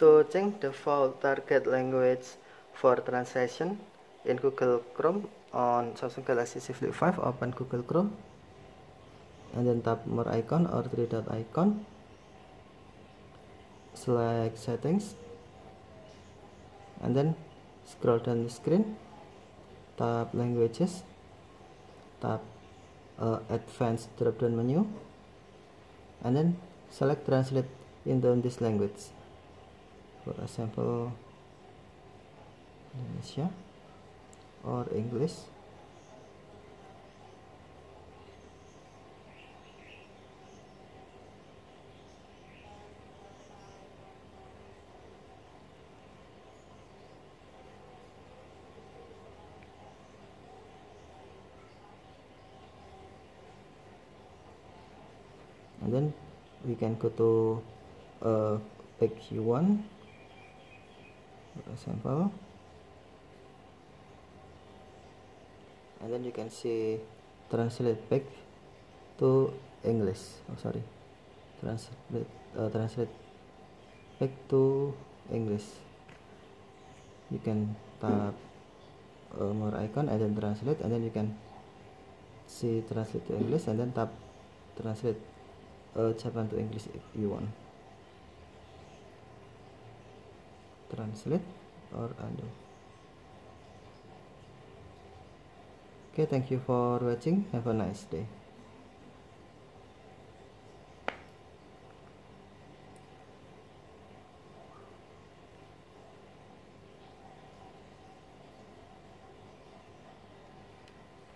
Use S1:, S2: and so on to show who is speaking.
S1: to change default target language for translation in Google Chrome on Samsung Galaxy Flip 5 open Google Chrome. And then tap more icon or three dot icon. Select settings. And then scroll down the screen. Tap languages. Tap uh, advanced drop down menu. And then select translate into this language for example Indonesia or English. And then we can go to uh, page 1 for example and then you can see translate back to English. Oh sorry. Translate uh, translate back to English. You can tap uh, more icon and then translate and then you can see translate to English and then tap translate uh, Japan to English if you want translate or undo. Okay thank you for watching. Have a nice day